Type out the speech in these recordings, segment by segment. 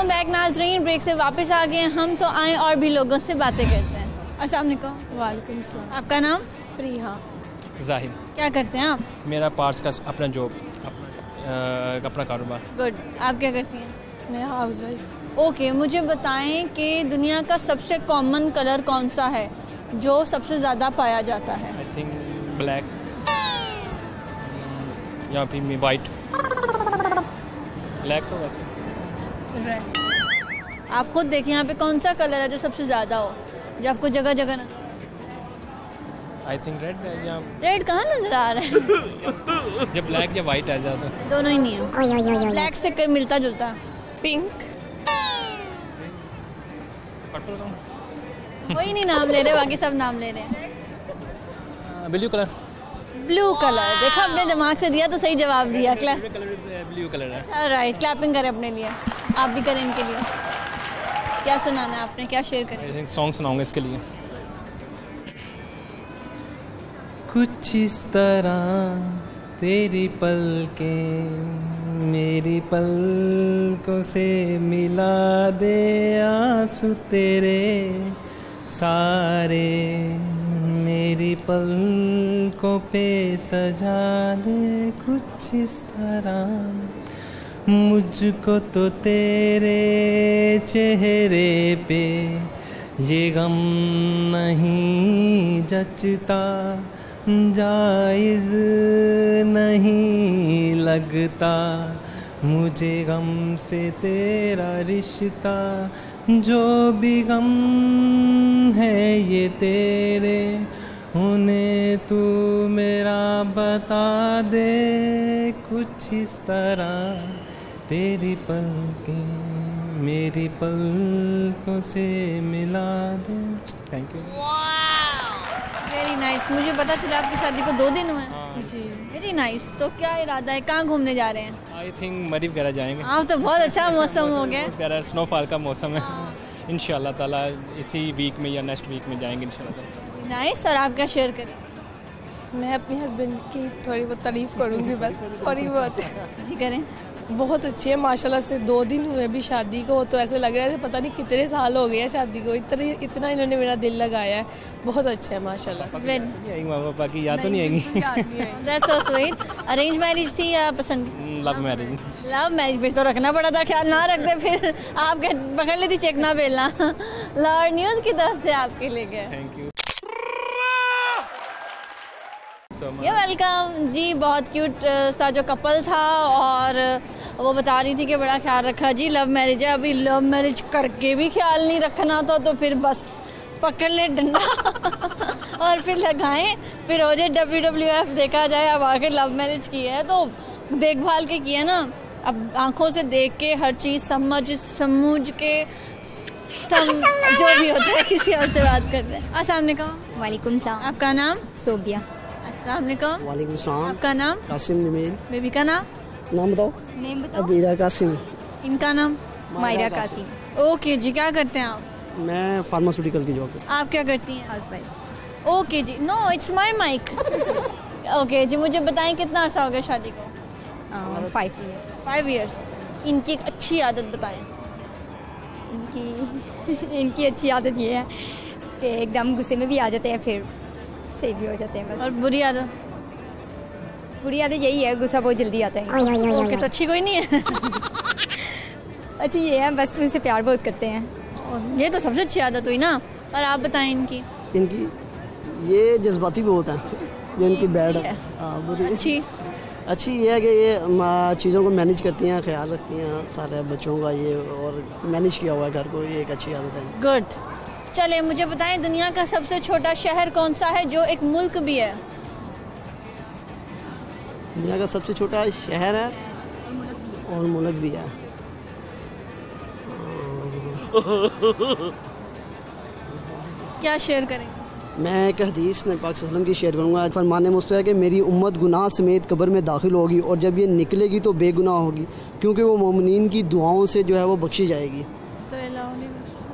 Welcome back नाजरीन break से वापस आ गए हम तो आए और भी लोगों से बातें करते हैं। अस्सलाम वालेकुम वालेकुम आपका नाम? फ्रीहा जाहिद। क्या करते हैं आप? मेरा पार्ट्स का अपना जॉब अपना अपना कारोबार। गुड आप क्या करती हैं? मैं हाउस वाइफ ओके मुझे बताएँ कि दुनिया का सबसे कॉमन कलर कौन सा है जो सबसे ज़्यादा पाया जाता है? आई थिंक ब्लैक या फिर वाइट ब्लैक तो वैसे आप खुद देखिए यहाँ पे कौन सा कलर है जो सबसे ज़्यादा हो? जो आपको जगह जगह नज़र आई थिंक रेड रेड कहाँ नज़र आ रहा है? जब ब्लैक या वाइट आ जाता है दोनों ही नहीं है। ब्लैक से कर मिलता जुलता। पिंक कोई नहीं नाम ले रहे बाकी सब नाम ले रहे हैं। ब्लू कलर ब्लू कलर देखा अपने दिमाग से दिया तो सही जवाब दिया क्लैप ब्लू कलर है। राइट क्लैपिंग करें अपने लिए। आप भी करें इनके लिए। क्या सुनाना है आपने? क्या शेयर करें आई सॉन्ग सुनाऊँगा इसके लिए। कुछ इस तरह तेरी पलके मेरी पलकों से मिला दे आँसू तेरे। सारे मेरी पलकों पे सजा दे कुछ इस तरह। मुझको तो तेरे चेहरे पे ये गम नहीं जचता, जायज़ नहीं लगता। मुझे गम से तेरा रिश्ता, जो भी गम है ये तेरे, उन्हें तू मेरा बता दे कुछ इस तरह। तेरी पलकें मेरी पलकों से मिला दे। थैंक यू वेरी नाइस मुझे पता चला आपकी शादी को दो दिन हुए हैं। जी। वेरी नाइस तो क्या इरादा है? कहाँ घूमने जा रहे हैं? आई थिंक मरीब वगैरह जाएँगे। आप तो बहुत अच्छा मौसम हो गया। प्यारा स्नोफॉल का मौसम है। इन ताला इसी वीक में या नेक्स्ट वीक में जाएँगे इन नाइस और आप क्या शेयर करें। मैं अपने हस्बैंड की थोड़ी बहुत तारीफ़ करूँगी बस। थोड़ी बहुत। जी करें। बहुत अच्छी है माशाल्लाह से दो दिन हुए भी शादी को तो ऐसे लग रहा है पता नहीं कितने साल हो गए हैं शादी को। इतने इतना इन्होंने मेरा दिल लगाया है। बहुत अच्छा है माशाल्लाह। आएँगे पापा की याद तो नहीं आएगी। That's so sweet arrange marriage थी या पसंद? लव मैरिज लव मैरिज भी तो रखना पड़ा था ख्याल ना रखते फिर आप पकड़ लेती चेक ना बेलना। लाहौर न्यूज़ की तरफ़ से आपके लिए गए। थैंक यू सो ये वेलकम जी बहुत क्यूट सा जो कपल था और वो बता रही थी कि बड़ा ख्याल रखा। जी लव मैरिज है। अभी लव मैरिज करके भी ख्याल नहीं रखना था तो फिर बस पकड़ ले डंडा और फिर लगाएँ। फिर हो जाए डब्ल्यू डब्ल्यू एफ़ देखा जाए अब आखिर लव मैरिज की है तो देखभाल के किया ना? अब आँखों से देख के हर चीज़ समझ समझ के सम जो भी होता है किसी और से बात करते हैं। अस्सलाम वालेकुम वालेकुम सलाम। आपका नाम? सोबिया अस्सलाम वालेकुम वालेकुम सलाम। आपका नाम? कासिम नमील बेबी का नाम? नाम बताओ। नेम बताओ। अबीरा कासिम। इनका नाम? मायरा कासिम। ओके जी क्या करते हैं आप? मैं फार्मास्यूटिकल की जॉब आप क्या करती हैं? Housewife okay ji. No it's my mic okay जी मुझे बताएँ कितना अर्सा हो गया शादी को? फाइव ईयर्स फाइव इयर्स इनकी एक अच्छी आदत बताएँ। इनकी इनकी अच्छी आदत ये है कि एकदम गुस्से में भी आ जाते हैं फिर सही भी हो जाते हैं बस। और बुरी आदत? बुरी आदत यही है गुस्सा बहुत जल्दी आता है। ओके तो अच्छी कोई नहीं है? अच्छी ये है बस उनसे प्यार बहुत करते हैं। ये तो सबसे अच्छी आदत हुई ना। और आप बताएँ इनकी। इनकी ये जज्बाती बहुत हैं ये इनकी बैड है। हाँ। अच्छी। अच्छी ये है कि ये चीज़ों को मैनेज करती हैं ख्याल रखती हैं सारे बच्चों का ये और मैनेज किया हुआ है घर को ये एक अच्छी आदत है। गुड चलिए मुझे बताएँ दुनिया का सबसे छोटा शहर कौन सा है जो एक मुल्क भी है? दुनिया का सबसे छोटा शहर है और मुल्क भी है। क्या शेयर करें मैं एक हदीस ने पाक वसल्लम की शेयर करूँगा। फरमान मुस्त है कि मेरी उम्मत गुनाह समेत कब्र में दाखिल होगी और जब ये निकलेगी तो बेगुनाह होगी क्योंकि वो मोमिनीन की दुआओं से जो है वो बख्शी जाएगी।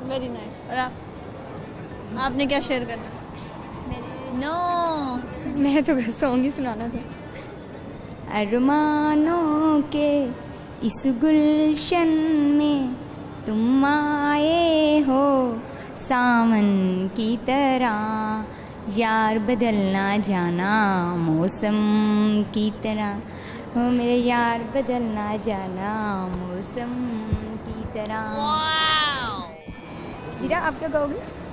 वेरी नाइस और आप? आपने क्या शेयर करना? नो मैं तो सॉन्ग ही सुनाना था। अरमानों के इस गुलशन में तुम आए हो सावन की तरह। यार बदलना जाना मौसम की तरह। हो मेरे यार बदलना जाना मौसम की तरह। हीरा आप क्या कहोगे?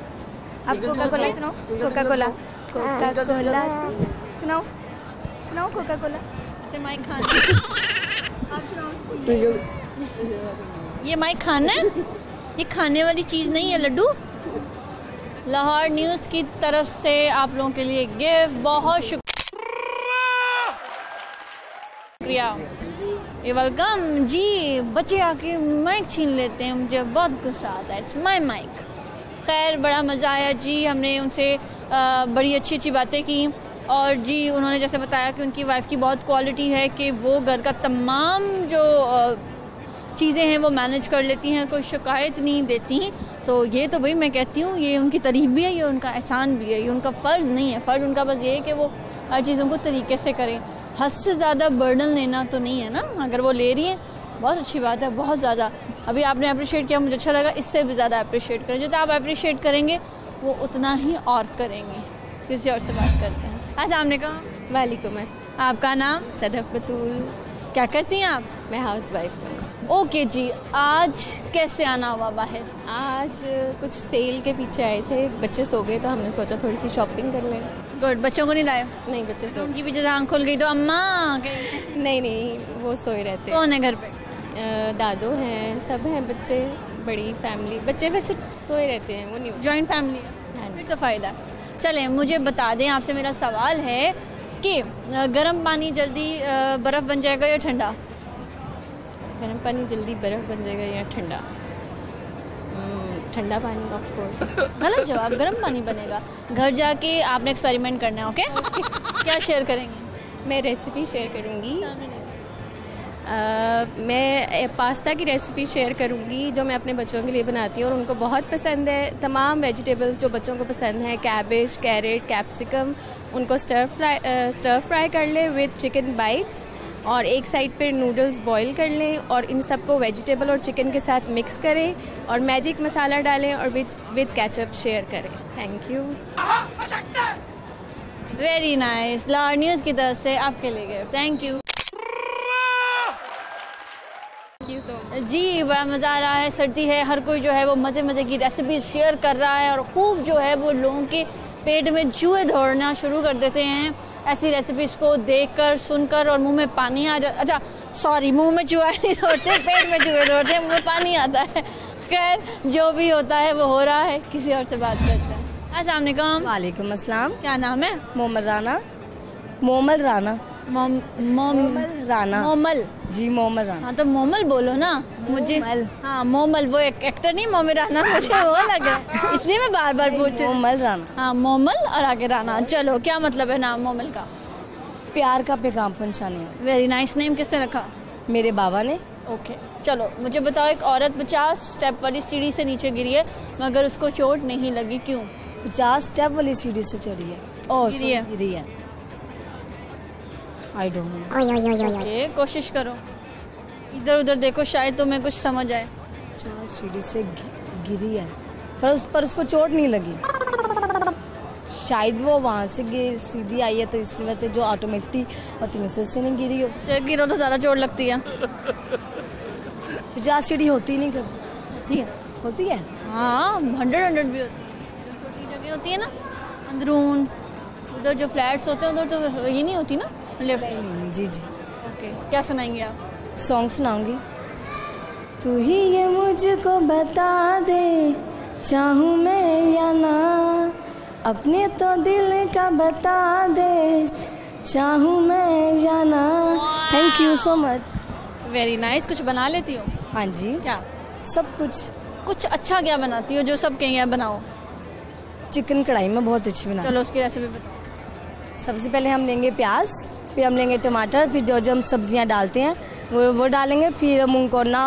आप कोका कोला सुनाओ कोका कोला कोका कोला सुनाओ सुनाओ कोका कोला से माइक खाना। आप सुनाओ। ये माइक खाना है? ये खाने वाली चीज़ नहीं है लड्डू? लाहौर न्यूज़ की तरफ़ से आप लोगों के लिए गिफ्ट। बहुत शुक्रिया। ये वेलकम जी बच्चे आके माइक छीन लेते हैं। मुझे बहुत गुस्सा आता है। इट्स माई माइक खैर, बड़ा मज़ा आया जी। हमने उनसे बड़ी अच्छी अच्छी बातें की। और जी, उन्होंने जैसे बताया कि उनकी वाइफ की बहुत क्वालिटी है कि वो घर का तमाम जो चीज़ें हैं वो मैनेज कर लेती हैं, कोई शिकायत नहीं देती। तो ये तो भाई मैं कहती हूँ, ये उनकी तारीफ़ भी है, ये उनका एहसान भी है। ये उनका फ़र्ज़ नहीं है। फ़र्ज़ उनका बस ये है कि वो हर चीज़ों को तरीके से करें। हद से ज़्यादा बर्डन लेना तो नहीं है ना? अगर वो ले रही हैं बहुत अच्छी बात है बहुत ज़्यादा। अभी आपने अप्रिशिएट किया मुझे अच्छा लगा इससे भी ज़्यादा अप्रिशिएट करें। जितना आप अप्रिशिएट करेंगे वो उतना ही और करेंगे। किसी और से बात करते हैं। अस्सलाम वालेकुम। आपका नाम? सदफ बतूल। क्या करती हैं आप? मैं हाउस वाइफ हूँ। ओके जी आज कैसे आना हुआ बाहर आज कुछ सेल के पीछे आए थे। बच्चे सो गए तो हमने सोचा थोड़ी सी शॉपिंग कर लें। गुड बच्चों को नहीं लाए? नहीं बच्चे तो सो उनकी पीछे से आँख खुल गई तो अम्मा नहीं नहीं वो सोए रहते हैं। कौन है घर पे? दादो हैं सब हैं बच्चे बड़ी फैमिली बच्चे वैसे सोए रहते हैं वो नहीं जॉइंट फैमिली हाँ। है फिर तो फ़ायदा है। चलें मुझे बता दें आपसे मेरा सवाल है कि गर्म पानी जल्दी बर्फ़ बन जाएगा या ठंडा? गर्म पानी जल्दी बर्फ़ बन जाएगा या ठंडा? हम्म, ठंडा पानी ऑफ़ कोर्स गलत जवाब गर्म पानी बनेगा। घर जाके आपने एक्सपेरिमेंट करना है ओके क्या शेयर करेंगे? मैं रेसिपी शेयर करूँगी। मैं पास्ता की रेसिपी शेयर करूँगी जो मैं अपने बच्चों के लिए बनाती हूँ और उनको बहुत पसंद है। तमाम वेजिटेबल्स जो बच्चों को पसंद है कैबेज कैरेट कैप्सिकम उनको स्टर फ्राई स्टर फ्राई कर लें विथ चिकन बाइट्स और एक साइड पे नूडल्स बॉईल कर लें और इन सबको वेजिटेबल और चिकन के साथ मिक्स करें और मैजिक मसाला डालें और विथ विथ केचप शेयर करें। Thank you very nice Lahore news की तरफ़ से आपके लिए गए thank you thank you so जी बड़ा मज़ा आ रहा है सर्दी है हर कोई जो है वो मज़े मज़े की रेसिपी शेयर कर रहा है और खूब जो है वो लोगों के पेट में जुए दौड़ना शुरू कर देते हैं। ऐसी रेसिपीज़ को देखकर सुनकर और मुँह में पानी आ जा अच्छा सॉरी मुँह में चूहा नहीं दौड़ते पेट में चूहे दौड़ते हैं मुँह में पानी आता है। खैर जो भी होता है वो हो रहा है किसी और से बात करते हैं। अस्सलाम वालेकुम। वालेकुम अस्सलाम। क्या नाम है? मोमल राना मोमल राना मोम राना मोमल जी मोमल राना हाँ तो मोमल बोलो ना मुझे। हाँ मोमल वो एक एक्टर नहीं मोमी राना मुझे वो लग रहा है। इसलिए मैं बार बार पूछ रही मोमल राना हाँ मोमल और आगे राना चलो क्या मतलब है नाम मोमल का? प्यार का पैगाम पहुँचाने वेरी नाइस नेम किसने रखा? मेरे बाबा ने। ओके चलो मुझे बताओ एक औरत पचास स्टेप वाली सीढ़ी से नीचे गिरी है मगर उसको चोट नहीं लगी क्यों? पचास स्टेप वाली सीढ़ी से चढ़ी है। ओ गिरी है। आई डोंट नो ओके कोशिश करो। इधर उधर देखो शायद तुम्हें कुछ समझ आए। पचास सीढ़ी से गिरी है। पर उस पर उसको चोट नहीं लगी। शायद वो वहाँ से गिर- सीधी आई है तो इसलिए वजह से जो ऑटोमेटिक होती है उससे नहीं गिरी हो। से गिरो तो ज़्यादा चोट लगती है। पचास सीढ़ी होती नहीं कभी। ठीक है? होती है? हाँ हंड्रेड हंड्रेड भी होती है। छोटी जगह होती है ना अंदरून उधर जो फ्लैट्स होते हैं उधर तो ये नहीं होती ना? लिफ्ट जी जी। ओके क्या सुनाएँगे आप? सॉन्ग सुनाऊँगी। तू ही ये मुझको बता दे चाहूँ मैं या ना। अपने तो दिल का बता दे चाहूँ मैं या ना। Thank you so much very nice कुछ बना लेती हो? हाँ जी। क्या? सब कुछ। कुछ अच्छा क्या बनाती हो जो सब कहेंगे बनाओ? चिकन कढ़ाई में बहुत अच्छी बना चलो उसकी रेसिपी बताओ। सबसे पहले हम लेंगे प्याज। फिर हम लेंगे टमाटर फिर जो जो हम सब्ज़ियाँ डालते हैं वो वो डालेंगे फिर हम उनको ना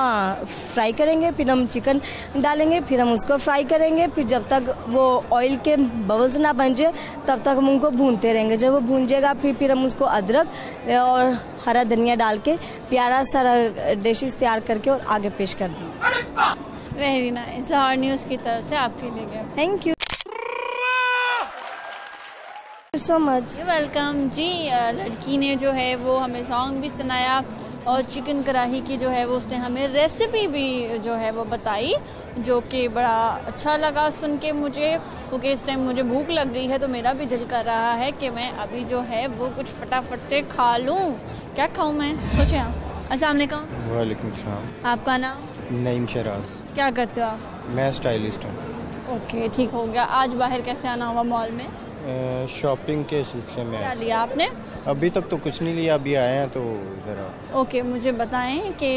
फ्राई करेंगे फिर हम चिकन डालेंगे फिर हम उसको फ्राई करेंगे फिर जब तक वो ऑयल के बबल्स ना बन जाए तब तक हम उनको भूनते रहेंगे। जब वो भून जाएगा फिर फिर हम उसको अदरक और हरा धनिया डाल के प्यारा सारा डिशेज तैयार करके और आगे पेश कर देंगे। वेरी नाइस लाहौर न्यूज़ की तरफ़ से आपके लिए thank you so much welcome जी लड़की ने जो है वो हमें सॉन्ग भी सुनाया और चिकन कढ़ाई की जो है वो उसने हमें रेसिपी भी जो है वो बताई जो कि बड़ा अच्छा लगा सुन के मुझे क्योंकि इस टाइम मुझे भूख लग गई है तो मेरा भी दिल कर रहा है कि मैं अभी जो है वो कुछ फटाफट से खा लूँ। क्या खाऊँ मैं? सोचे आप। अस्सलाम वालेकुम। वालेकुम सलाम। आपका नाम? नईम शराज। क्या करते हो आप? मैं स्टाइलिस्ट हूँ। ओके ठीक हो गया। आज बाहर कैसे आना हुआ मॉल में? शॉपिंग के सिलसिले में क्या लिया आपने? अभी तक तो कुछ नहीं लिया अभी आए हैं तो ज़रा ओके मुझे बताएँ कि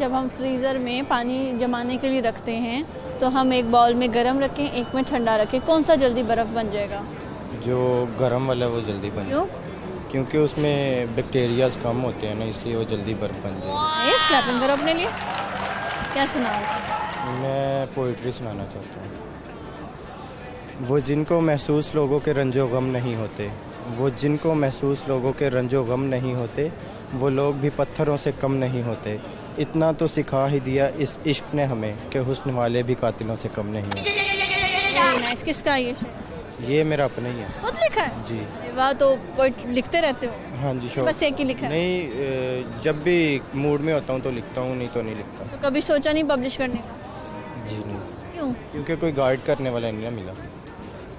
जब हम फ्रीज़र में पानी जमाने के लिए रखते हैं तो हम एक बाउल में गर्म रखें एक में ठंडा रखें कौन सा जल्दी बर्फ़ बन जाएगा? जो गर्म वाला वो जल्दी बन क्यों? क्योंकि उसमें बैक्टीरियाज कम होते हैं ना इसलिए वो जल्दी बर्फ़ बन जाए ये करो अपने लिए। क्या सुना मैं पोइट्री सुनाना चाहता हूँ। वो जिनको महसूस लोगों के रंजो गम नहीं होते वो जिनको महसूस लोगों के रंजो गम नहीं होते वो लोग भी पत्थरों से कम नहीं होते। इतना तो सिखा ही दिया इस इश्क ने हमें कि हुस्न वाले भी कातिलों से कम नहीं होते। किसका ये ये मेरा अपना ही है। खुद लिखा है? जी। वाह तो लिखते रहते हो? हाँ जी बस एक ही लिखा है? नहीं जब भी मूड में होता हूँ तो लिखता हूँ नहीं तो नहीं लिखता। तो कभी सोचा नहीं पब्लिश करने का? जी नहीं। क्यों? क्योंकि कोई गाइड करने वाला नहीं मिला।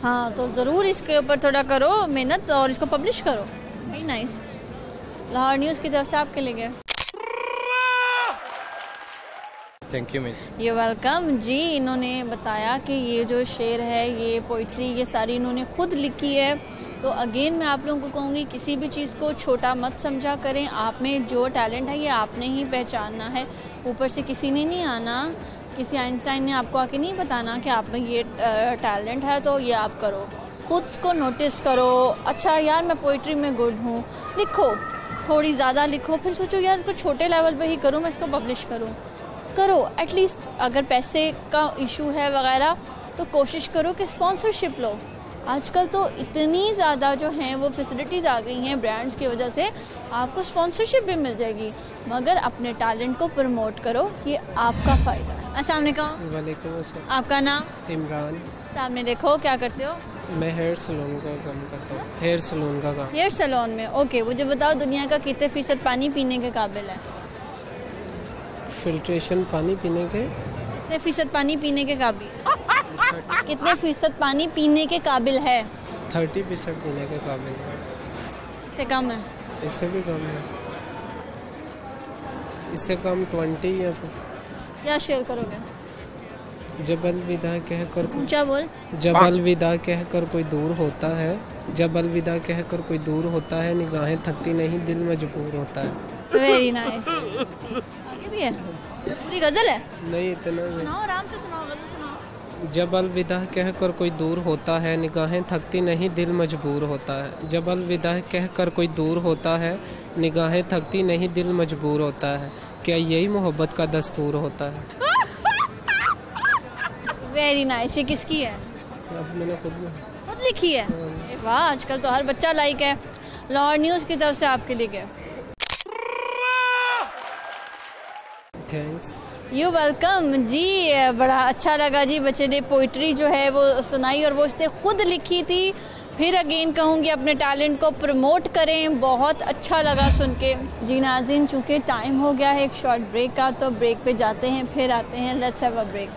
हाँ तो ज़रूर इसके ऊपर थोड़ा करो मेहनत और इसको पब्लिश करो। वेरी नाइस लाहौर न्यूज़ की तरफ़ से आपके लिए गए थैंक यू मिस ये वेलकम जी इन्होंने बताया कि ये जो शेर है ये पोइट्री ये सारी इन्होंने खुद लिखी है। तो अगेन मैं आप लोगों को कहूँगी किसी भी चीज़ को छोटा मत समझा करें। आप में जो टैलेंट है ये आपने ही पहचानना है। ऊपर से किसी ने नहीं आना। किसी आइंस्टाइन ने आपको आके नहीं बताना कि आप में ये टैलेंट है तो ये आप करो। खुद को नोटिस करो अच्छा यार, मैं पोइट्री में गुड हूँ। लिखो, थोड़ी ज़्यादा लिखो, फिर सोचो, यार, इसको छोटे लेवल पे ही करूँ, मैं इसको पब्लिश करूँ। करो एटलीस्ट अगर पैसे का इशू है वगैरह तो कोशिश करो कि स्पॉन्सरशिप लो। आजकल तो इतनी ज़्यादा जो हैं, वो फैसिलिटीज़ आ गई हैं ब्रांड्स की वजह से, आपको स्पॉन्सरशिप भी मिल जाएगी। मगर अपने टैलेंट को प्रमोट करो, ये आपका फ़ायदा है। अस्सलाम वालेकुम वालेकुम आपका नाम इमरान सामने देखो क्या करते हो? मैं हेयर सलून का काम करता हूँ। हेयर सलून का काम। हेयर सैलून में ओके मुझे बताओ दुनिया का कितने फ़ीसद पानी पीने के काबिल है? फिल्ट्रेशन पानी पीने के? कितने फ़ीसद पानी पीने के काबिल? कितने फ़ीसद पानी पीने के काबिल है? थर्टी फ़ीसद पीने के काबिल है। इससे कम है। इससे भी कम है। इससे कम ट्वेंटी या क्या शेयर करोगे? जब अलविदा कहकर ऊँचा बोल? जब अलविदा कहकर कोई दूर होता है। जब अलविदा कहकर कोई दूर होता है निगाहें थकती नहीं दिल मजबूर होता है। Very nice nice. आगे भी है। पूरी गज़ल है? नहीं इतना सुनाओ आराम से सुनाओ। जब अलविदा कहकर कोई दूर होता है निगाहें थकती नहीं दिल मजबूर होता है। जब अलविदा कहकर कोई दूर होता है निगाहें थकती नहीं दिल मजबूर होता है। क्या यही मोहब्बत का दस्तूर होता है? वेरी नाइस ये किसकी है? अब मैंने खुद खुद लिखी है? वाह आजकल तो हर बच्चा लाइक है। लाहौर न्यूज़ की तरफ़ से आपके लिए थैंक्स यू वेलकम जी, बड़ा अच्छा लगा जी, बच्चे ने पोइट्री जो है वो सुनाई और वो उसने खुद लिखी थी। फिर अगेन कहूँगी अपने टैलेंट को प्रमोट करें। बहुत अच्छा लगा सुन के। जी नाजिन, चूँकि टाइम हो गया है एक शॉर्ट ब्रेक का तो ब्रेक पे जाते हैं, फिर आते हैं। Let's have a break